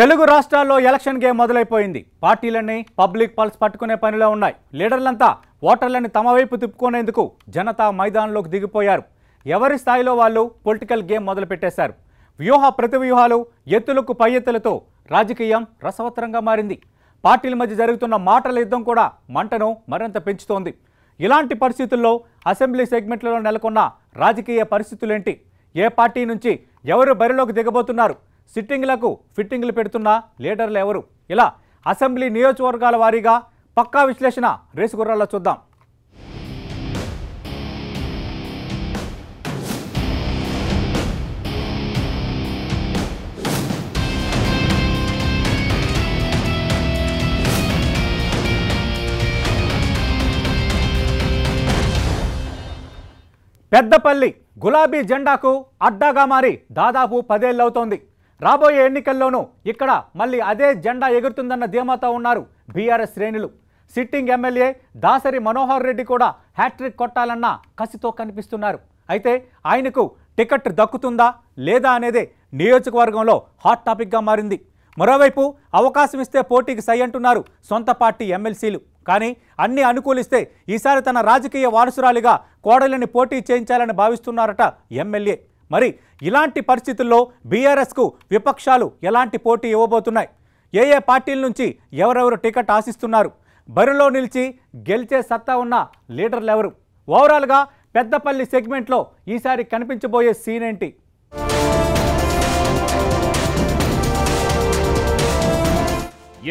తెలుగు రాష్ట్రాల్లో election game మొదలైపోయింది. పార్టీలన్నీ public pulse పట్టుకునే పనిలో ఉన్నాయి. లీడర్లంతా ఓటర్లని తమ వైపు తిప్పుకునేందుకు జనతా మైదానంలోకి దిగిపోయారు. ఎవరి స్థాయిలో వాళ్ళు పొలిటికల్ గేమ్ మొదలుపెట్టేశారు? వ్యూహ ప్రతివ్యూహాలు ఎత్తులకు పై ఎత్తులతో రాజకీయం రసవత్తరంగా మారింది. పార్టీల మధ్య జరుగుతున్న మాటల యుద్ధం కూడా మంటను మరింత పెంచుతోంది. ఇలాంటి పరిస్థితుల్లో అసెంబ్లీ సెగ్మెంట్లలో నెలకొన్న రాజకీయ పరిస్థితులేంటి? ఏ పార్టీ నుంచి ఎవరు బరిలోకి దిగబోతున్నారు? సిట్టింగ్లకు ఫిట్టింగ్లు పెడుతున్న లీడర్లు ఎవరు? ఇలా అసెంబ్లీ నియోజకవర్గాల వారీగా పక్కా విశ్లేషణ రేసు గుర్రాల్లో చూద్దాం. పెద్దపల్లి గులాబీ జెండాకు అడ్డాగా మారి దాదాపు పదేళ్ళవుతోంది. రాబోయే ఎన్నికల్లోనూ ఇక్కడ మళ్ళీ అదే జెండా ఎగురుతుందన్న ధీమాతో ఉన్నారు బీఆర్ఎస్ శ్రేణులు. సిట్టింగ్ ఎమ్మెల్యే దాసరి మనోహర్ రెడ్డి కూడా హ్యాట్రిక్ కొట్టాలన్న కసితో కనిపిస్తున్నారు. అయితే ఆయనకు టికెట్ దక్కుతుందా లేదా అనేదే నియోజకవర్గంలో హాట్ టాపిక్గా మారింది. మరోవైపు అవకాశం ఇస్తే పోటీకి సై అంటున్నారు సొంత పార్టీ ఎమ్మెల్సీలు. కానీ అన్ని అనుకూలిస్తే ఈసారి తన రాజకీయ వారసురాలిగా కోడలిని పోటీ చేయించాలని భావిస్తున్నారట ఎమ్మెల్యే. మరి ఇలాంటి పరిస్థితుల్లో బీఆర్ఎస్కు విపక్షాలు ఎలాంటి పోటీ ఇవ్వబోతున్నాయి? ఏ ఏ పార్టీల నుంచి ఎవరెవరు టికెట్ ఆశిస్తున్నారు? బరిలో నిలిచి గెలిచే సత్తా ఉన్న లీడర్లు ఎవరు? ఓవరాల్గా పెద్దపల్లి సెగ్మెంట్లో ఈసారి కనిపించబోయే సీన్ ఏంటి?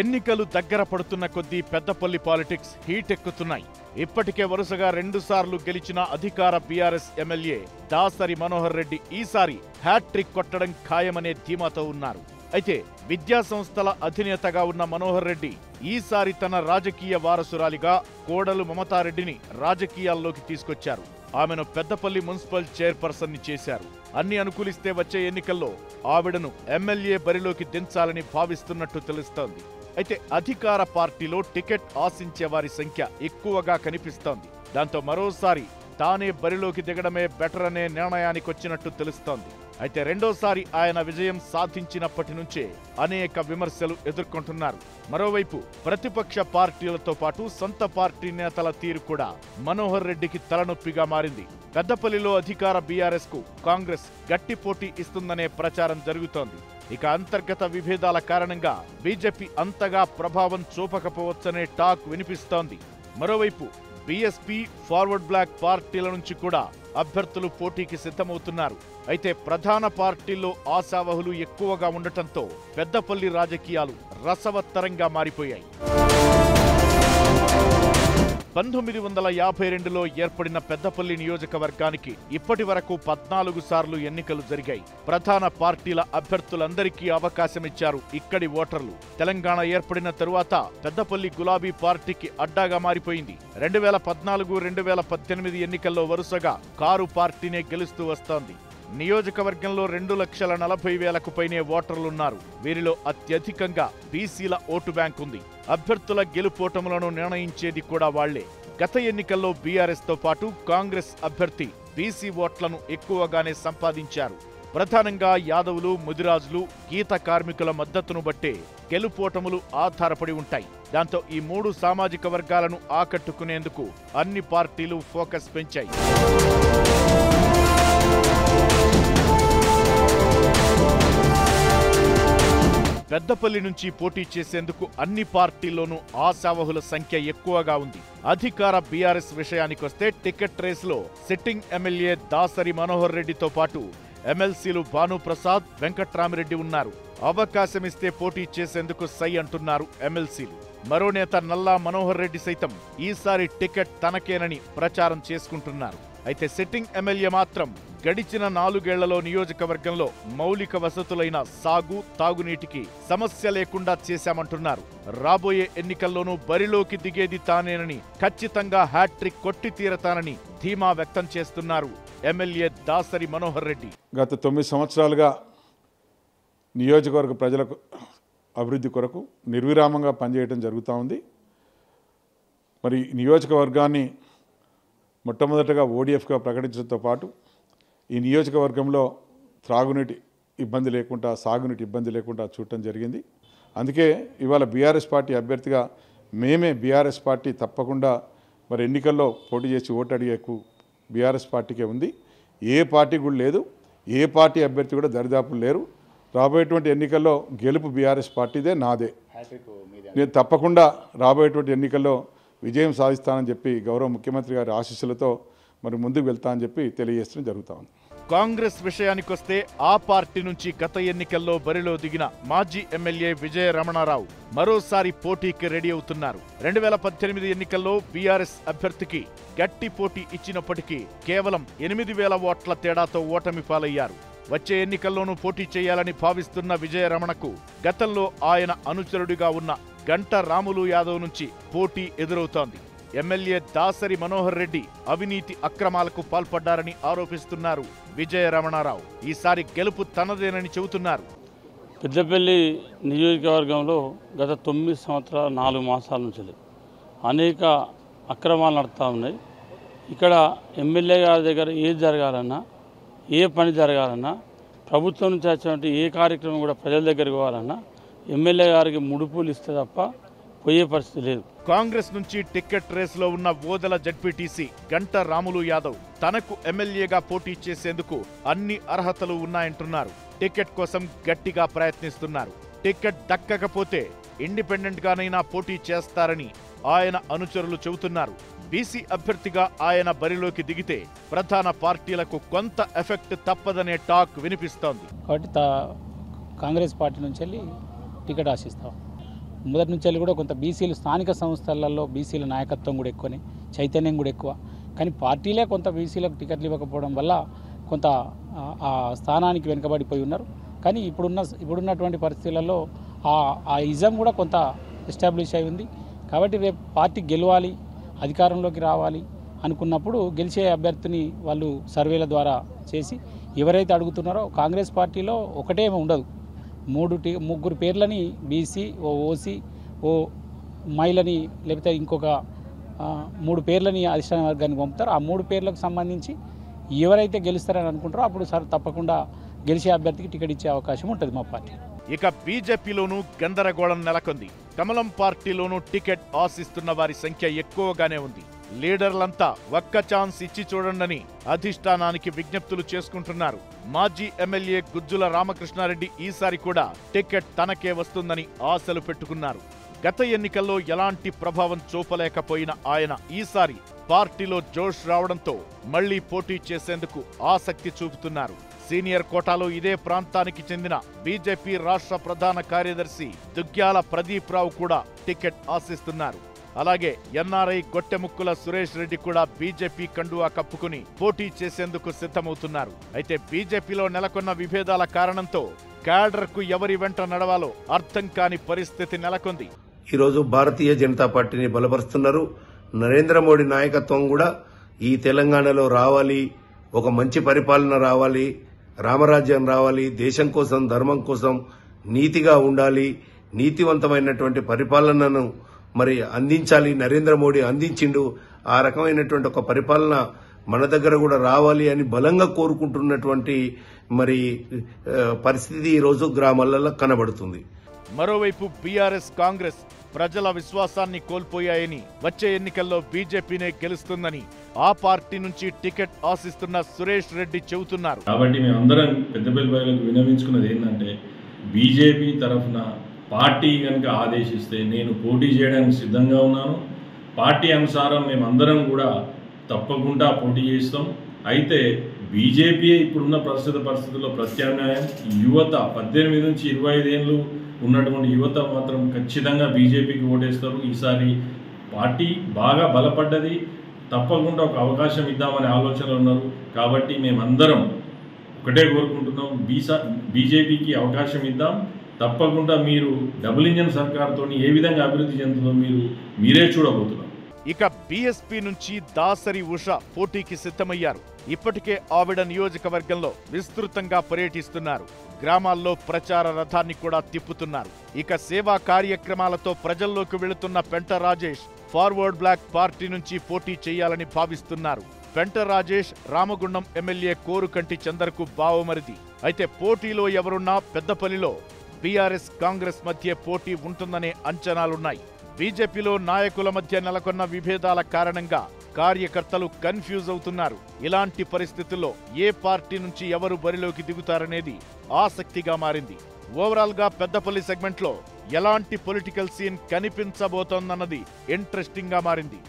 ఎన్నికలు దగ్గర పడుతున్న కొద్దీ పెద్దపల్లి పాలిటిక్స్ హీట్ ఎక్కుతున్నాయి. ఇప్పటికే వరుసగా రెండుసార్లు గెలిచిన అధికార బీఆర్ఎస్ ఎమ్మెల్యే దాసరి మనోహర్ రెడ్డి ఈసారి హ్యాట్రిక్ కొట్టడం ఖాయమనే ధీమాతో ఉన్నారు. అయితే విద్యా సంస్థల అధినేతగా ఉన్న మనోహర్ రెడ్డి ఈసారి తన రాజకీయ వారసురాలిగా కోడలు మమతారెడ్డిని రాజకీయాల్లోకి తీసుకొచ్చారు. ఆమెను పెద్దపల్లి మున్సిపల్ చైర్పర్సన్ని చేశారు. అన్ని అనుకూలిస్తే వచ్చే ఎన్నికల్లో ఆవిడను ఎమ్మెల్యే బరిలోకి దించాలని భావిస్తున్నట్టు తెలుస్తోంది. అయితే అధికార పార్టీలో టికెట్ ఆశించే వారి సంఖ్య ఎక్కువగా కనిపిస్తోంది. దాంతో మరోసారి తానే బరిలోకి దిగడమే బెటర్ అనే నిర్ణయానికి వచ్చినట్టు తెలుస్తోంది. అయితే రెండోసారి ఆయన విజయం సాధించినప్పటి నుంచే అనేక విమర్శలు ఎదుర్కొంటున్నారు. మరోవైపు ప్రతిపక్ష పార్టీలతో పాటు సొంత పార్టీ నేతల తీరు కూడా మనోహర్ రెడ్డికి తలనొప్పిగా మారింది. పెద్దపల్లిలో అధికార బీఆర్ఎస్కు కాంగ్రెస్ గట్టి పోటీ ఇస్తుందనే ప్రచారం జరుగుతోంది. ఇక అంతర్గత విభేదాల కారణంగా బీజేపీ అంతగా ప్రభావం చూపకపోవచ్చనే టాక్ వినిపిస్తోంది. మరోవైపు బీఎస్పీ ఫార్వర్డ్ బ్లాక్ పార్టీల నుంచి కూడా అభ్యర్థులు పోటీకి సిద్ధమవుతున్నారు. అయితే ప్రధాన పార్టీల్లో ఆశావహులు ఎక్కువగా ఉండటంతో పెద్దపల్లి రాజకీయాలు రసవత్తరంగా మారిపోయాయి. పంతొమ్మిది వందల యాభై రెండులో ఏర్పడిన పెద్దపల్లి నియోజకవర్గానికి ఇప్పటి వరకు పద్నాలుగు సార్లు ఎన్నికలు జరిగాయి. ప్రధాన పార్టీల అభ్యర్థులందరికీ అవకాశమిచ్చారు ఇక్కడి ఓటర్లు. తెలంగాణ ఏర్పడిన తరువాత పెద్దపల్లి గులాబీ పార్టీకి అడ్డాగా మారిపోయింది. రెండు వేల పద్నాలుగు రెండు వేల పద్దెనిమిది ఎన్నికల్లో వరుసగా కారు పార్టీనే గెలుస్తూ వస్తోంది. నియోజకవర్గంలో రెండు లక్షల నలభై వేలకు పైనే ఓటర్లున్నారు. వీరిలో అత్యధికంగా బీసీల ఓటు బ్యాంక్ ఉంది. అభ్యర్థుల గెలుపోటములను నిర్ణయించేది కూడా వాళ్ళే. గత ఎన్నికల్లో బీఆర్ఎస్తో పాటు కాంగ్రెస్ అభ్యర్థి బీసీ ఓట్లను ఎక్కువగానే సంపాదించారు. ప్రధానంగా యాదవులు ముదిరాజులు గీత కార్మికుల మద్దతును బట్టే గెలుపోటములు ఆధారపడి ఉంటాయి. దాంతో ఈ మూడు సామాజిక వర్గాలను ఆకట్టుకునేందుకు అన్ని పార్టీలు ఫోకస్ పెంచాయి. పెద్దపల్లి నుంచి పోటీ చేసేందుకు అన్ని పార్టీల్లోనూ ఆశావహుల సంఖ్య ఎక్కువగా ఉంది. అధికార బీఆర్ఎస్ విషయానికొస్తే టికెట్ రేసులో సిట్టింగ్ ఎమ్మెల్యే దాసరి మనోహర్ రెడ్డితో పాటు ఎమ్మెల్సీలు భానుప్రసాద్ వెంకట్రామిరెడ్డి ఉన్నారు. అవకాశమిస్తే పోటీ చేసేందుకు సై అంటున్నారు ఎమ్మెల్సీలు. మరో నేత నల్లా మనోహర్ రెడ్డి సైతం ఈసారి టికెట్ తనకేనని ప్రచారం చేసుకుంటున్నారు. అయితే సిట్టింగ్ ఎమ్మెల్యే మాత్రం గడిచిన నాలుగేళ్ళలో నియోజకవర్గంలో మౌలిక వసతులైన సాగు తాగునీటికి సమస్య లేకుండా చేశామంటున్నారు. రాబోయే ఎన్నికల్లోనూ బరిలోకి దిగేది తానేనని ఖచ్చితంగా హ్యాట్రిక్ కొట్టి తీరతానని ధీమా వ్యక్తం చేస్తున్నారు ఎమ్మెల్యే దాసరి మనోహర్ రెడ్డి. గత తొమ్మిది సంవత్సరాలుగా నియోజకవర్గ ప్రజలకు అభివృద్ధి కొరకు నిర్విరామంగా పనిచేయడం జరుగుతూ ఉంది. మరి నియోజకవర్గాన్ని మొట్టమొదటగా ఓడిఎఫ్గా ప్రకటించడంతో పాటు ఈ నియోజకవర్గంలో త్రాగునీటి ఇబ్బంది లేకుండా సాగునీటి ఇబ్బంది లేకుండా చూడటం జరిగింది. అందుకే ఇవాళ బీఆర్ఎస్ పార్టీ అభ్యర్థిగా మేమే బీఆర్ఎస్ పార్టీ తప్పకుండా మరి ఎన్నికల్లో పోటీ చేసి ఓటు అడిగేకు బీఆర్ఎస్ పార్టీకే ఉంది. ఏ పార్టీ కూడా లేదు. ఏ పార్టీ అభ్యర్థి కూడా దరిదాపులు లేరు. రాబోయేటువంటి ఎన్నికల్లో గెలుపు బీఆర్ఎస్ పార్టీదే నాదే. నేను తప్పకుండా రాబోయేటువంటి ఎన్నికల్లో విజయం సాధిస్తానని చెప్పి గౌరవ ముఖ్యమంత్రి గారి ఆశీస్సులతో మరి ముందుకు వెళ్తా అని చెప్పి తెలియజేస్తడం జరుగుతా ఉంది. కాంగ్రెస్ విషయానికొస్తే ఆ పార్టీ నుంచి గత ఎన్నికల్లో బరిలో దిగిన మాజీ ఎమ్మెల్యే విజయ రమణారావు మరోసారి పోటీకి రెడీ అవుతున్నారు. రెండు వేల పద్దెనిమిది ఎన్నికల్లో బీఆర్ఎస్ అభ్యర్థికి గట్టి పోటీ ఇచ్చినప్పటికీ కేవలం ఎనిమిది వేల ఓట్ల తేడాతో ఓటమి పాలయ్యారు. వచ్చే ఎన్నికల్లోనూ పోటీ చేయాలని భావిస్తున్న విజయ రమణకు గతంలో ఆయన అనుచరుడిగా ఉన్న గంట రాములు యాదవ్ నుంచి పోటీ ఎదురవుతోంది. ఎమ్మెల్యే దాసరి మనోహర్ రెడ్డి అవినీతి అక్రమాలకు పాల్పడ్డారని ఆరోపిస్తున్నారు. విజయ రమణారావు ఈసారి గెలుపు తనదేనని చెబుతున్నారు. పెద్దపల్లి నియోజకవర్గంలో గత తొమ్మిది సంవత్సరాల నాలుగు మాసాల నుంచి అనేక అక్రమాలు నడుస్తూ ఉన్నాయి. ఇక్కడ ఎమ్మెల్యే గారి దగ్గర ఏది జరగాలన్నా ఏ పని జరగాలన్నా ప్రభుత్వం నుంచి వచ్చినటువంటి ఏ కార్యక్రమం కూడా ప్రజల దగ్గరికి పోవాలన్నా ఎమ్మెల్యే గారికి ముడుపులు ఇస్తే తప్ప పోయే పరిస్థితి లేదు. కాంగ్రెస్ నుంచి టికెట్ రేసులో ఉన్న ఓదల జడ్పీటీసీ గంట రాములు యాదవ్ తనకు ఎమ్మెల్యేగా పోటీ చేసేందుకు అన్ని అర్హతలు ఉన్నాయంటున్నారు. టికెట్ కోసం గట్టిగా ప్రయత్నిస్తున్నారు. టికెట్ దక్కకపోతే ఇండిపెండెంట్ గానైనా పోటీ చేస్తారని ఆయన అనుచరులు చెబుతున్నారు. బీసీ అభ్యర్థిగా ఆయన బరిలోకి దిగితే ప్రధాన పార్టీలకు కొంత ఎఫెక్ట్ తప్పదనే టాక్ వినిపిస్తోంది. కాబట్టి కాంగ్రెస్ పార్టీ నుంచి వెళ్ళి టికెట్ ఆశిస్తాం. మొదటి నుంచి వెళ్ళి కూడా కొంత బీసీలు స్థానిక సంస్థలలో బీసీల నాయకత్వం కూడా ఎక్కువనే చైతన్యం కూడా ఎక్కువ. కానీ పార్టీలే కొంత బీసీలకు టికెట్లు ఇవ్వకపోవడం వల్ల కొంత ఆ- స్థానానికి వెనుకబడిపోయి ఉన్నారు. కానీ ఇప్పుడున్న ఇప్పుడున్నటువంటి పరిస్థితులలో ఆ ఆ ఇజం కూడా కొంత ఎస్టాబ్లిష్ అయి ఉంది. కాబట్టి రేపు పార్టీ గెలవాలి అధికారంలోకి రావాలి అనుకున్నప్పుడు గెలిచే అభ్యర్థిని వాళ్ళు సర్వేల ద్వారా చేసి ఎవరైతే అడుగుతున్నారో కాంగ్రెస్ పార్టీలో ఒకటేమీ ఉండదు. మూడు ముగ్గురు పేర్లని బీసీ ఓ ఓసీ ఓ మహిళని లేకపోతే ఇంకొక మూడు పేర్లని అధిష్టాన వర్గానికి పంపుతారు. ఆ మూడు పేర్లకు సంబంధించి ఎవరైతే గెలుస్తారని అనుకుంటారో అప్పుడు సార్ తప్పకుండా గెలిచే అభ్యర్థికి టికెట్ ఇచ్చే అవకాశం ఉంటుంది మా పార్టీ. ఇక బీజేపీలోనూ గందరగోళం నెలకొంది. కమలం పార్టీలోనూ టికెట్ ఆశిస్తున్న వారి సంఖ్య ఎక్కువగానే ఉంది. లీడర్లంతా ఒక్క ఛాన్స్ ఇచ్చి చూడండని అధిష్టానానికి విజ్ఞప్తులు చేసుకుంటున్నారు. మాజీ ఎమ్మెల్యే గుజ్జుల రామకృష్ణారెడ్డి ఈసారి కూడా టికెట్ తనకే వస్తుందని ఆశలు పెట్టుకున్నారు. గత ఎన్నికల్లో ఎలాంటి ప్రభావం చూపలేకపోయిన ఆయన ఈసారి పార్టీలో జోష్ రావడంతో మళ్ళీ పోటీ చేసేందుకు ఆసక్తి చూపుతున్నారు. సీనియర్ కోటాలో ఇదే ప్రాంతానికి చెందిన బీజేపీ రాష్ట్ర ప్రధాన కార్యదర్శి దుగ్గ్యాల ప్రదీప్ రావు కూడా టికెట్ ఆశిస్తున్నారు. అలాగే ఎన్ఆర్ఐ గొట్టెముక్కుల సురేష్ రెడ్డి కూడా బీజేపీ కండువా కప్పుకుని పోటీ చేసేందుకు సిద్ధమవుతున్నారు. అయితే బీజేపీలో నెలకొన్న విభేదాల కారణంతో క్యాడర్కు ఎవరి వెంట నడవాలో అర్థం కాని పరిస్థితి నెలకొంది. ఈరోజు భారతీయ జనతా పార్టీని బలపరుస్తున్నారు. నరేంద్ర మోడీ నాయకత్వం కూడా ఈ తెలంగాణలో రావాలి ఒక మంచి పరిపాలన రావాలి రామరాజ్యం రావాలి దేశం కోసం ధర్మం కోసం నీతిగా ఉండాలి నీతివంతమైనటువంటి పరిపాలనను మరి అందించాలి నరేంద్ర మోడీ అందించిండు ఆ రకమైనటువంటి ఒక పరిపాలన మన దగ్గర కూడా రావాలి అని బలంగా కోరుకుంటున్నటువంటి మరి పరిస్థితి ఈరోజు గ్రామాలలో కనబడుతుంది. మరోవైపు బీఆర్ఎస్ కాంగ్రెస్ ప్రజల విశ్వాసాన్ని కోల్పోయాయని వచ్చే ఎన్నికల్లో బీజేపీనే గెలుస్తుందని ఆ పార్టీ నుంచి టికెట్ ఆశిస్తున్న సురేష్ రెడ్డి చెబుతున్నారు. కాబట్టి మేమందరం పెద్దపల్లి ప్రజలకు వినవించుకున్నది ఏంటంటే బీజేపీ తరఫున పార్టీ కనుక ఆదేశిస్తే నేను పోటీ చేయడానికి సిద్ధంగా ఉన్నాను. పార్టీ అనుసారం మేమందరం కూడా తప్పకుండా పోటీ చేస్తాం. అయితే బీజేపీ ఇప్పుడున్న ప్రస్తుత పరిస్థితుల్లో ప్రత్యామ్నాయం. యువత పద్దెనిమిది నుంచి ఇరవై ఐదేళ్ళు ఉన్నటువంటి యువత మాత్రం ఖచ్చితంగా బీజేపీకి ఓటేస్తారు. ఈసారి పార్టీ బాగా బలపడ్డది. తప్పకుండా ఒక అవకాశం ఇద్దామనే ఆలోచనలు ఉన్నారు. కాబట్టి మేమందరం ఒకటే కోరుకుంటున్నాం. బీసా బీజేపీకి అవకాశం ఇద్దాం. తప్పకుండా మీరు డబుల్ ఇంజన్ సర్కార్తో ఏ విధంగా అభివృద్ధి చెందుతుందో మీరు మీరే చూడబోతున్నారు. ఇక బీఎస్పీ నుంచి దాసరి ఉష పోటీకి సిద్ధమయ్యారు. ఇప్పటికే ఆవిడ నియోజకవర్గంలో విస్తృతంగా పర్యటిస్తున్నారు. గ్రామాల్లో ప్రచార రథాన్ని కూడా తిప్పుతున్నారు. ఇక సేవా కార్యక్రమాలతో ప్రజల్లోకి వెళుతున్న పెంట రాజేష్ ఫార్వర్డ్ బ్లాక్ పార్టీ నుంచి పోటీ చేయాలని భావిస్తున్నారు. పెంట రాజేష్ రామగుండం ఎమ్మెల్యే కోరుకంటి చందర్కు బావమరిది. అయితే పోటీలో ఎవరున్నా పెద్దపల్లిలో బీఆర్ఎస్ కాంగ్రెస్ మధ్య పోటీ ఉంటుందనే అంచనాలున్నాయి. బీజేపీలో నాయకుల మధ్య నెలకొన్న విభేదాల కారణంగా కార్యకర్తలు కన్ఫ్యూజ్ అవుతున్నారు. ఇలాంటి పరిస్థితుల్లో ఏ పార్టీ నుంచి ఎవరు బరిలోకి దిగుతారనేది ఆసక్తిగా మారింది. ఓవరాల్గా పెద్దపల్లి సెగ్మెంట్లో ఎలాంటి పొలిటికల్ సీన్ కనిపించబోతోందన్నది ఇంట్రెస్టింగ్గా మారింది.